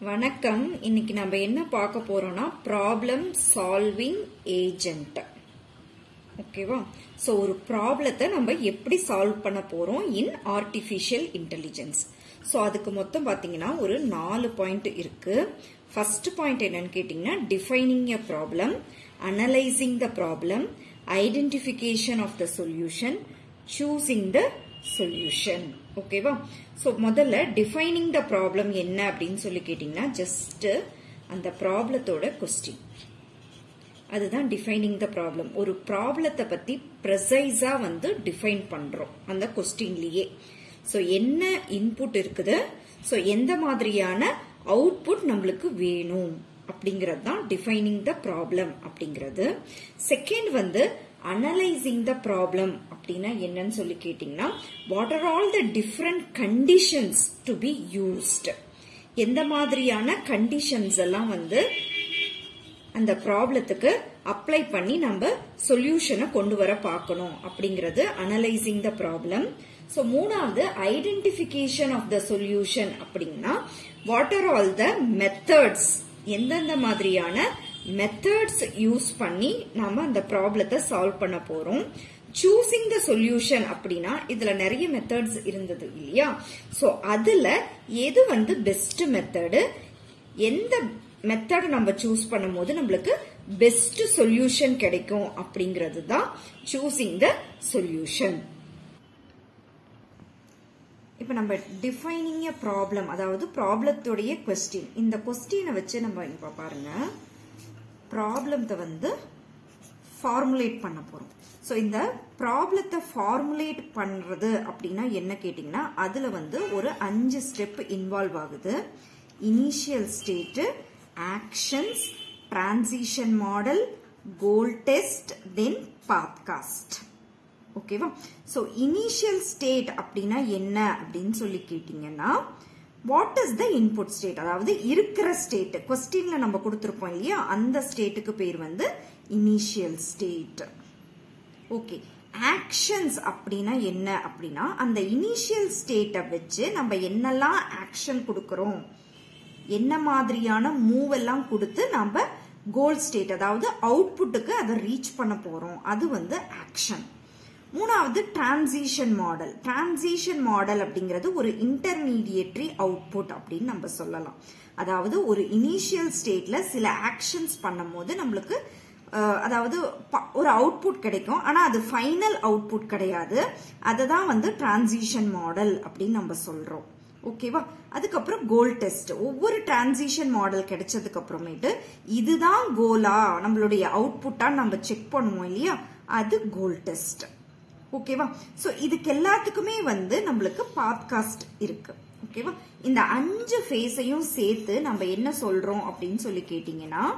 வணக்கம். இன்னைக்கு நம்ம என்ன பார்க்க போறோம்னா ப்ராப்ளம் சால்விங் ஏஜென்ட் ஓகேவா ஸோ ஒரு ப்ராப்ளத்தை நம்ம எப்படி சால்வ் பண்ண போறோம் இன் ஆர்டிஃபிஷியல் இன்டெலிஜென்ஸ் ஸோ அதுக்கு மொத்தம் பார்த்தீங்கன்னா ஒரு நாலு பாயிண்ட் இருக்கு. ஃபர்ஸ்ட் பாயிண்ட் என்னன்னு கேட்டிங்கன்னா defining a problem analysing the problem identification of the solution choosing the solution ஓகேவா ஸோ முதல்ல டிஃபைனிங் த ப்ராப்ளம் என்ன அப்படின்னு சொல்லி கேட்டிங்கன்னா ஜஸ்ட்டு அந்த ப்ராப்ளத்தோட கொஸ்டின் அதுதான் டிஃபைனிங் த ப்ராப்ளம் ஒரு ப்ராப்ளத்தை பற்றி ப்ரெசைஸாக வந்து டிஃபைன் பண்ணுறோம் அந்த கொஸ்டின்லயே ஸோ என்ன இன்புட் இருக்குது? ஸோ எந்த மாதிரியான அவுட்புட் நம்மளுக்கு வேணும்? அப்படிங்கிறது தான் டிஃபைனிங் த ப்ராப்ளம் அப்படிங்கிறது. செகண்ட் வந்து அனலைசிங் த ப்ராப்ளம் அப்படின்னா என்னன்னு சொல்லி கேட்டீங்கன்னா what are all the different conditions to be used எந்த மாதிரியான கண்டிஷன்ஸ் எல்லாம் வந்து அந்த ப்ராப்ளத்துக்கு அப்ளை பண்ணி நம்ம சொல்யூஷனை கொண்டு வர பார்க்கணும் அப்படிங்கிறது அனலைசிங் த ப்ராப்ளம் ஸோ மூணாவது ஐடென்டிஃபிகேஷன் ஆஃப் த சொல்யூஷன் அப்படின்னா what are all the methods எந்தெந்த மாதிரியான மெத்தட்ஸ் யூஸ் பண்ணி நாம அந்த ப்ராப்ளத்தை சால்வ் பண்ண போறோம். சூசிங் த சொல்யூஷன் அப்படின்னா இதுல நிறைய மெத்தட்ஸ் இருந்தது இல்லையா? சோ அதுல எது வந்து பெஸ்ட் மெத்தடு எந்த மெத்தடை நம்ம சூஸ் பண்ணும் போது நம்மளுக்கு பெஸ்ட் சொல்யூஷன் கிடைக்கும் அப்படிங்கிறது தான் சூசிங் த சொல்யூஷன் இப்ப நம்ம டிஃபைனிங் எ ப்ராப்ளம் அதாவது ப்ராப்ளத்துடைய கொஸ்டின் இந்த கொஸ்டினை வச்சு நம்ம இப்ப பாருங்க. ப்ராப்ளத்தை வந்து ஃபார்முலேட் பண்ண போறோம். ஸோ இந்த ப்ராப்ளத்தை ஃபார்முலேட் பண்றது அப்படின்னா என்ன கேட்டிங்கன்னா அதுல வந்து ஒரு அஞ்சு ஸ்டெப் இன்வால்வ் ஆகுது. Initial state actions transition model goal test then path cost ஓகேவா ஸோ இனிஷியல் ஸ்டேட் அப்படின்னா என்ன அப்படின்னு சொல்லி கேட்டீங்கன்னா what is the input state அதாவது இருக்கிற ஸ்டேட் கொஸ்டின்ல நம்ம கொடுத்துருப்போம் இல்லையா? அந்த ஸ்டேட்டுக்கு பேர் வந்து இனிஷியல் ஸ்டேட் ஓகே ஆக்ஷன்ஸ் அப்படின்னா என்ன அப்படின்னா அந்த இனிஷியல் ஸ்டேட்டை வச்சு நம்ம என்னெல்லாம் ஆக்ஷன் கொடுக்கறோம்? என்ன மாதிரியான மூவ் எல்லாம் கொடுத்து நம்ம கோல் ஸ்டேட் அதாவது அவுட்புட்டுக்கு அதை ரீச் பண்ண போறோம். அது வந்து ஆக்ஷன் மூணாவது டிரான்சிஷன் மாடல் டிரான்சிஷன் மாடல் அப்படிங்கிறது ஒரு இன்டர்மீடியேட்ரி அவுட்புட் அப்படின்னு நம்ம சொல்லலாம். அதாவது ஒரு இனிஷியல் ஸ்டேட்ல சில ஆக்ஷன்ஸ் பண்ணும்போது நம்மளுக்கு அதாவது ஒரு அவுட்புட் கிடைக்கும். ஆனா அது ஃபைனல் அவுட்புட் கிடையாது. அதை தான் வந்து டிரான்சிஷன் மாடல் அப்படின்னு நம்ம சொல்றோம். ஓகேவா அதுக்கப்புறம் கோல் டெஸ்ட் ஒவ்வொரு டிரான்சிஷன் மாடல் கிடைச்சதுக்கு அப்புறமேட்டு இதுதான் கோலா நம்மளுடைய அவுட்புட்டா நம்ம செக் பண்ணுவோம் இல்லையா? அது கோல் டெஸ்ட் ஓகேவா ஸோ இதுக்கு எல்லாத்துக்குமே வந்து நம்மளுக்கு பாட்காஸ்ட் இருக்கு. ஓகேவா இந்த அஞ்சு ஃபேஸையும் சேர்த்து நம்ம என்ன சொல்றோம் அப்படின்னு சொல்லி கேட்டீங்கன்னா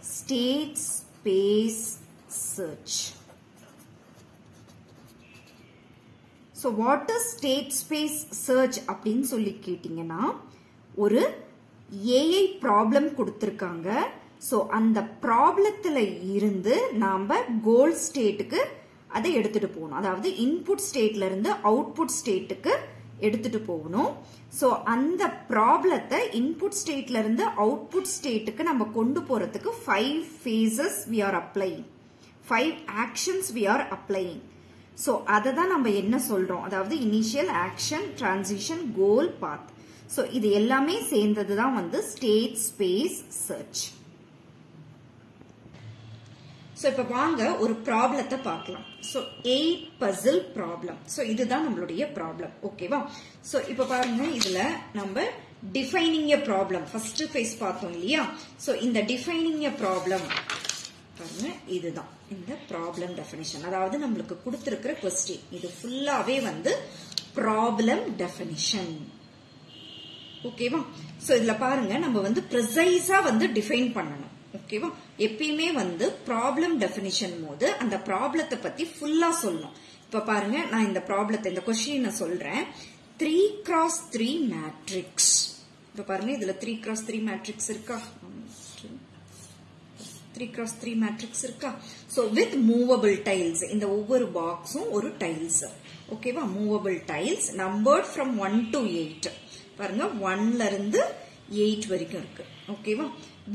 state space search so what is state space search அப்படின்னு சொல்லி கேட்டீங்கன்னா ஒரு ஏஐ ப்ராப்ளம் கொடுத்துருக்காங்க. ஸோ அந்த ப்ராப்ளத்தில் இருந்து நாம் கோல் ஸ்டேட்டுக்கு அதை எடுத்துட்டு போகணும். அதாவது இன்புட் ஸ்டேட்ல இருந்து அவுட்புட் ஸ்டேட்டுக்கு எடுத்துட்டு போகணும். ஸோ அந்த ப்ராப்ளத்தை இன்புட் ஸ்டேட்ல இருந்து அவுட்புட் ஸ்டேட்டுக்கு நம்ம கொண்டு போறதுக்கு five phases we are applying five actions we are applying so அதை தான் நம்ம என்ன சொல்றோம்? அதாவது initial action transition goal path so இது எல்லாமே சேர்ந்தது தான் வந்து ஸ்டேட் ஸ்பேஸ் சர்ச் ஸோ இப்போ வாங்க ஒரு ப்ராப்ளத்தை பார்க்கலாம். So eight puzzle problem so இதுதான் நம்மளுடைய ப்ராப்ளம் ஓகேவா ஸோ இப்போ பாருங்க இதில் நம்ம defining a problem first phase பார்த்தோம் இல்லையா? ஸோ இந்த டிஃபைனிங் எ ப்ராப்ளம் பாருங்க இதுதான். இந்த ப்ராப்ளம் டெஃபினிஷன் அதாவது நம்மளுக்கு கொடுத்துருக்கிற கொஸ்டின் இது ஃபுல்லாவே வந்து ப்ராப்ளம் டெஃபினிஷன் ஓகேவா ஸோ இதுல பாருங்க நம்ம வந்து ப்ரிசைஸா வந்து டிஃபைன் பண்ணணும். ஓகேவா எப்பயுமே வந்து ப்ராப்ளம் டெபினிஷன் போது அந்த ப்ராப்ளத்தை பத்தி ஃபுல்லா சொல்லணும் இப்ப பாருங்க நான் இந்த ப்ராப்ளத்தை இந்த கொஸ்டின் சொல்றேன். த்ரீ கிராஸ் த்ரீ மேட்ரிக்ஸ் இப்ப பாருங்க இதுல த்ரீ கிராஸ் த்ரீ மேட்ரிக்ஸ் இருக்கா? த்ரீ கிராஸ் த்ரீ மேட்ரிக்ஸ் இருக்கா? ஸோ வித் மூவபிள் டைல்ஸ் இந்த ஒவ்வொரு பாக்ஸும் ஒரு டைல்ஸ் ஓகேவா movable tiles numbered from one to eight பாருங்க ஒன்ல இருந்து எயிட் வரைக்கும் இருக்கு. ஓகேவா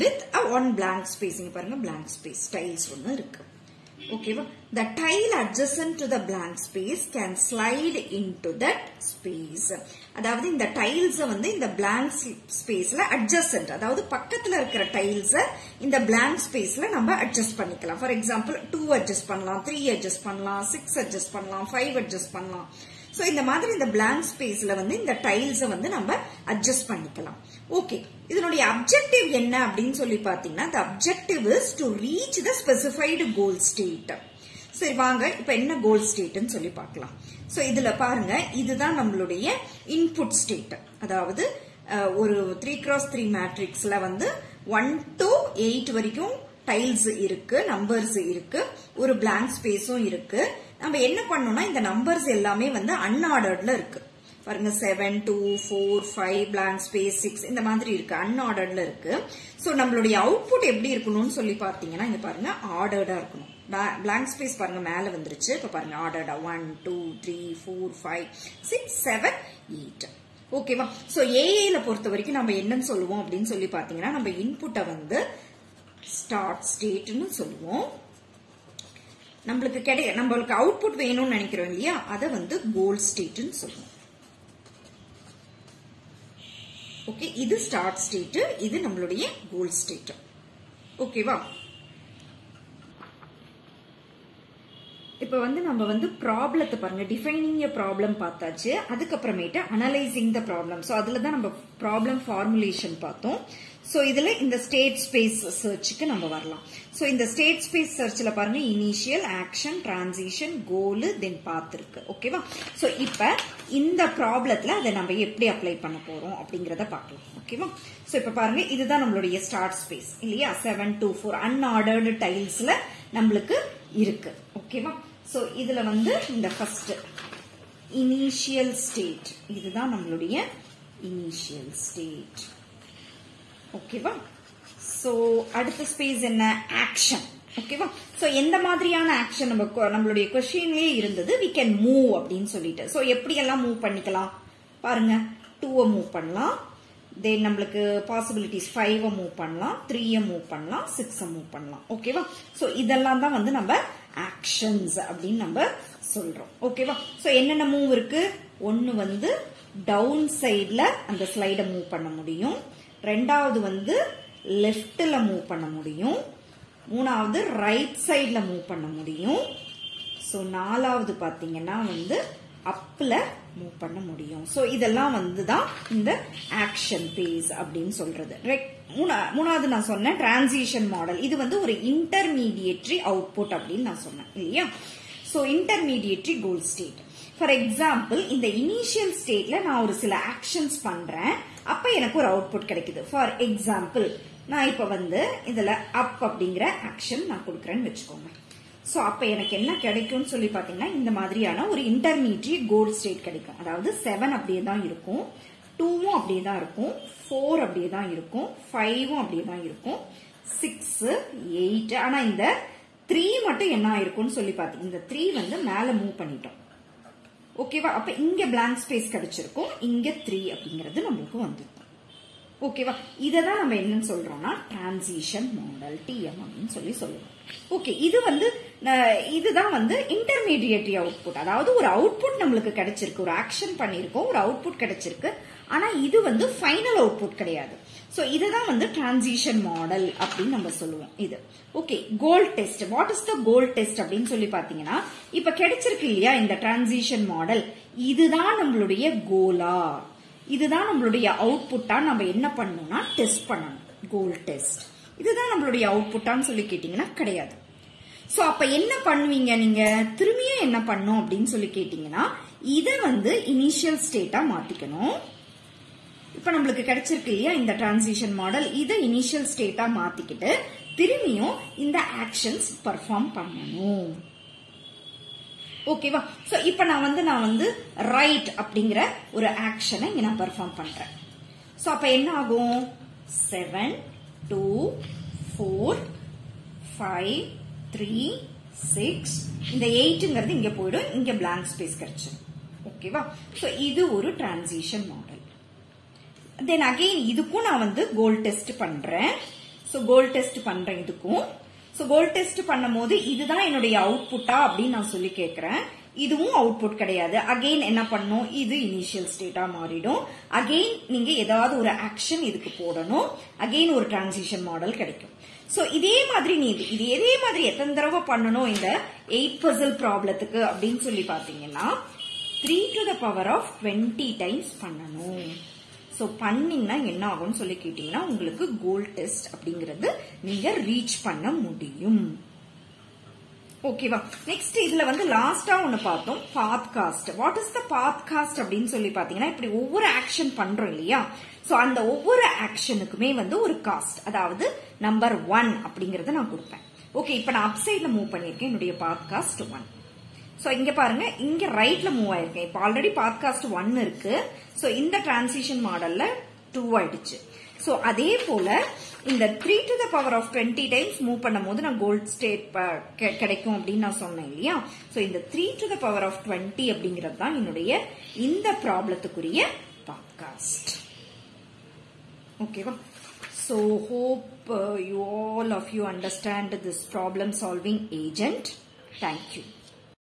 with a one blank space இங்க பாருங்க பிளாங்க் ஸ்பேஸ் டைல்ஸ் ஒன்று இருக்கு. ஓகேவா the tile adjacent to the blank space can slide into that space அதாவது இந்த டைல்ஸ் வந்து இந்த பிளாங்க் ஸ்பேஸ்ல அட்ஜசன்ட் அதாவது பக்கத்துல இருக்கிற டைல்ஸ் இந்த பிளாங்க் ஸ்பேஸ்ல நம்ம அட்ஜஸ்ட் பண்ணிக்கலாம். ஃபார் எக்ஸாம்பிள் டூ அட்ஜஸ்ட் பண்ணலாம் த்ரீ அட்ஜஸ்ட் பண்ணலாம் சிக்ஸ் அட்ஜஸ்ட் பண்ணலாம் ஃபைவ் அட்ஜஸ்ட் பண்ணலாம். ஸோ இந்த மாதிரி இந்த பிளாங்க் ஸ்பேஸ்ல வந்து இந்த டைல்ஸை வந்து நம்ம அட்ஜஸ்ட் பண்ணிக்கலாம். ஓகே இதனுடைய அப்ஜெக்டிவ் என்ன அப்படின்னு சொல்லி பாத்தீங்கன்னா the objective is to reach the specified goal state சரி வாங்க. இப்ப என்ன கோல் ஸ்டேட்னு சொல்லி பார்க்கலாம். ஸோ இதுல பாருங்க. இதுதான் நம்மளுடைய இன்புட் ஸ்டேட் அதாவது ஒரு த்ரீ கிராஸ் த்ரீ மேட்ரிக்ஸ்ல வந்து ஒன் டு எயிட் வரைக்கும் டைல்ஸ் இருக்கு நம்பர்ஸ் இருக்கு ஒரு பிளாங்க் ஸ்பேஸும் இருக்கு. நம்ம என்ன பண்ணோம்னா இந்த நம்பர்ஸ் எல்லாமே வந்து அன்ஆர்டர்ட்ல இருக்கு. பாருங்க seven two four five blank space six இந்த மாதிரி இருக்கு. அன்ஆர்டர்ட்ல இருக்கு. ஸோ நம்மளுடைய அவுட்புட் எப்படி இருக்கணும்னு சொல்லி பார்த்தீங்கன்னா இங்க பாருங்க ஆர்டர்டா இருக்கணும். பிளாங்க் ஸ்பேஸ் பாருங்க மேல வந்துருச்சு. இப்ப பாருங்க ஆர்டர்டா one two three four five six seven eight ஓகேவா ஸோ ஏஏல பொறுத்த வரைக்கும் நம்ம என்னன்னு சொல்லுவோம் அப்படின்னு சொல்லி பார்த்தீங்கன்னா நம்ம இன்புட்டை வந்து ஸ்டார்ட் ஸ்டேட்னு சொல்லுவோம். நம்மளுக்கு கிடை நம்மளுக்கு அவுட்புட் வேணும்னு நினைக்கிறோம் இல்லையா? அதை வந்து கோல் ஸ்டேட்னு சொல்லுவோம் ஓகே இது ஸ்டார்ட் ஸ்டேட் இது நம்மளுடைய கோல் ஸ்டேட் ஓகேவா இப்போ வந்து நம்ம வந்து ப்ராப்ளத்தை பாருங்க. டிஃபைனிங் எ ப்ராப்ளம் பார்த்தாச்சு. அதுக்கப்புறமேட்டு அனலைசிங் த ப்ராப்ளம் ஸோ அதில் தான் நம்ம ப்ராப்ளம் ஃபார்முலேஷன் பார்த்தோம். ஸோ இதில் இந்த ஸ்டேட் ஸ்பேஸ் சர்ச்சுக்கு நம்ம வரலாம். ஸோ இந்த ஸ்டேட் ஸ்பேஸ் சர்ச்சில் பாருங்க இனிஷியல் ஆக்ஷன் டிரான்சிஷன் கோலு தென் பாத் இருக்கு ஓகேவா ஸோ இப்போ இந்த ப்ராப்ளத்தில் அதை நம்ம எப்படி அப்ளை பண்ண போகிறோம் அப்படிங்கிறத பார்க்கலாம். ஓகேவா ஸோ இப்போ பாருங்க இதுதான் நம்மளுடைய ஸ்டார்ட் ஸ்பேஸ் இல்லையா? செவன் டூ ஃபோர் அன்ஆர்டர்டு டைல்ஸில் நம்மளுக்கு இருக்கு. ஓகேவா ஸோ இதுல வந்து இந்த ஃபர்ஸ்ட் இனிஷியல் ஸ்டேட் இதுதான் நம்மளுடைய இனிஷியல் ஸ்டேட் ஓகேவா ஸோ அடுத்த ஸ்பேஸ் என்ன? ஆக்ஷன் ஓகேவா ஸோ எந்த மாதிரியான ஆக்ஷன் நம்ம நம்மளுடைய கொஸ்டின்லயே இருந்தது வி கேன் மூவ் அப்படின்னு சொல்லிட்டு. ஸோ எப்படியெல்லாம் மூவ் பண்ணிக்கலாம்? பாருங்க. டூவை மூவ் பண்ணலாம். தென் நம்மளுக்கு பாசிபிலிட்டிஸ் ஃபைவை மூவ் பண்ணலாம். த்ரீயை மூவ் பண்ணலாம். சிக்ஸை மூவ் பண்ணலாம். ஓகேவா ஸோ இதெல்லாம் தான் வந்து நம்ம ஆக்ஷன்ஸ் அப்படின்னு நம்ம சொல்றோம். ஓகேவா ஸோ என்னென்ன மூவ் இருக்கு? ஒன்னு வந்து டவுன் சைட்ல அந்த ஸ்லைடை மூவ் பண்ண முடியும். ரெண்டாவது வந்து லெஃப்ட்ல மூவ் பண்ண முடியும். மூணாவது ரைட் சைட்ல மூவ் பண்ண முடியும். ஸோ நாலாவது பாத்தீங்கன்னா வந்து அப்பில் மூவ் பண்ண முடியும். ஸோ இதெல்லாம் வந்து தான் இந்த ஆக்ஷன் பேஸ் அப்படின்னு சொல்றது. மூணாவது நான் சொன்னேன் டிரான்சிஷன் மாடல் இது வந்து ஒரு இன்டர்மீடியேட்ரி அவுட்புட் அப்படின்னு நான் சொன்னேன் இல்லையா? So intermediary goal state for example இந்த இனிஷியல் ஸ்டேட்ல நான் ஒரு சில ஆக்ஷன்ஸ் பண்றேன் அப்ப எனக்கு ஒரு அவுட்புட் கிடைக்குது. ஃபார் எக்ஸாம்பிள் நான் இப்ப வந்து இதுல அப் அப்படிங்கிற ஆக்ஷன் நான் கொடுக்குறேன்னு வச்சுக்கோங்க. ஸோ அப்போ எனக்கு என்ன கிடைக்கும்னு சொல்லி பார்த்தீங்கன்னா இந்த மாதிரியான ஒரு இன்டர்மீடியட் கோல் ஸ்டேட் கிடைக்கும். அதாவது செவன் அப்படியே தான் இருக்கும். டூவும் அப்படியே தான் இருக்கும். ஃபோர் அப்படியே தான் இருக்கும். ஃபைவும் அப்படியே தான் இருக்கும். சிக்ஸ் எயிட் ஆனால் இந்த த்ரீ மட்டும் என்ன ஆயிருக்கும்னு சொல்லி பார்த்தீங்க இந்த த்ரீ வந்து மேலே மூவ் பண்ணிட்டோம். ஓகேவா அப்ப இங்க பிளாங்க் ஸ்பேஸ் கிடைச்சிருக்கும். இங்க த்ரீ அப்படிங்கிறது நம்மளுக்கு வந்துருக்கும். ஓகேவா இதை தான் நம்ம என்னன்னு சொல்றோம்னா டிரான்சிஷன் மாடல் டிஎம் அப்படின்னு சொல்லி சொல்லுவோம். ஓகே இது வந்து இதுதான் வந்து இன்டர்மீடியேட்டி அவுட்புட் அதாவது ஒரு அவுட்புட் நம்மளுக்கு கிடைச்சிருக்கு. ஒரு ஆக்ஷன் பண்ணியிருக்கோம். ஒரு அவுட்புட் கிடைச்சிருக்கு. ஆனா இது வந்து ஃபைனல் அவுட்புட் கிடையாது. ஸோ இதுதான் வந்து டிரான்சிஷன் மாடல் அப்படின்னு நம்ம சொல்லுவோம். இது. Okay goal test what is the goal test அப்படின்னு சொல்லி பாத்தீங்கன்னா இப்ப கிடைச்சிருக்கு இல்லையா இந்த டிரான்சிஷன் மாடல் இதுதான் நம்மளுடைய கோலா இதுதான் நம்மளுடைய அவுட்புட்டா நம்ம என்ன பண்ணணும்னா டெஸ்ட் பண்ணணும். கோல் டெஸ்ட் இதுதான் நம்மளுடைய அவுட்புட்டான்னு சொல்லி கேட்டீங்கன்னா கிடையாது. சோ அப்ப என்ன பண்ணுவீங்க நீங்க? திரும்பியும் என்ன பண்ணும் அப்படின்னு சொல்லி கேட்டீங்கன்னா இதை வந்து இனிஷியல் ஸ்டேட்டா மாத்திக்கணும். இப்ப நம்மளுக்கு கிடைச்சிருக்கு இல்லையா இந்த டிரான்சிஷன் மாடல் இதை இனிஷியல் ஸ்டேட்டா மாத்திக்கிட்டு திரும்பியும் இந்த ஆக்ஷன்ஸ் பர்ஃபார்ம் பண்ணணும். ஓகேவா சோ இப்ப நான் வந்து நான் வந்து ரைட் அப்படிங்கிற ஒரு ஆக்ஷனை இங்க நான் பெர்ஃபார்ம் பண்றேன். சோ அப்ப என்ன ஆகும்? Seven two four five three six இந்த எயிட்டுங்கிறது இங்கே போயிடும். இங்கே பிளாங்க் ஸ்பேஸ் கிடைச்சிடும் ஓகேவா ஸோ இது ஒரு டிரான்சிஷன் மாடல் தென் அகெயின் இதுக்கும் நான் வந்து கோல் டெஸ்ட் பண்றேன். ஸோ கோல் டெஸ்ட் பண்றேன் இதுக்கும். ஸோ கோல் டெஸ்ட் பண்ணும் போது இதுதான் என்னுடைய அவுட்புட்டா அப்படின்னு நான் சொல்லி கேட்கிறேன். இதுவும் அவுட்புட் கிடையாது. அகெயின் என்ன பண்ணும்? இது இனிஷியல் ஸ்டேட்டா மாறிடும். அகெயின் நீங்க ஏதாவது ஒரு ஆக்ஷன் இதுக்கு போடணும். அகெயின் ஒரு டிரான்சிஷன் மாடல் கிடைக்கும். ஸோ இதே மாதிரி நீ இது இது இதே மாதிரி எத்தனை தடவை பண்ணணும் இந்த எயிட் பசில் ப்ராப்ளத்துக்கு அப்படின்னு சொல்லி பார்த்தீங்கன்னா three to the power of twenty times பண்ணணும். ஸோ பண்ணிங்கன்னா என்ன ஆகும்னு சொல்லி கேட்டீங்கன்னா உங்களுக்கு கோல் டெஸ்ட் அப்படிங்கிறது நீங்கள் ரீச் பண்ண முடியும். ஓகேவா நெக்ஸ்ட் இதுல வந்து லாஸ்டா ஒன்னு பார்த்தோம். Path cost what is the path cost அப்படின்னு சொல்லி பாத்தீங்கன்னா இப்படி ஒவ்வொரு ஆக்ஷன் பண்றோம் இல்லையா? சோ அந்த ஒவ்வொரு ஆக்ஷனுக்குமே வந்து ஒரு காஸ்ட் அதாவது நம்பர் ஒன் அப்படிங்கறத நான் கொடுப்பேன். ஓகே இப்ப நான் அப்சைட்ல மூவ் பண்ணிருக்கேன் என்னுடைய பாத் காஸ்ட் ஒன் சோ இங்க பாருங்க. இங்க ரைட்ல மூவ் ஆயிருக்கேன். இப்ப ஆல்ரெடி பாட்காஸ்ட் ஒன் இருக்கு. சோ இந்த டிரான்சிஷன் மாடல்ல டூ ஆயிடுச்சு. சோ அதே போல இந்த three to the power of twenty times move பண்ணும் போது நான் கோல்ட் ஸ்டேட் கிடைக்கும் அப்படின்னு நான் சொன்னேன் இல்லையா ஸோ இந்த three to the power of twenty அப்படிங்கிறது தான் என்னுடைய இந்த ப்ராப்ளத்துக்குரிய பாட்காஸ்ட் ஓகேவா So hope uh, you all of you understand this problem solving agent. Thank you.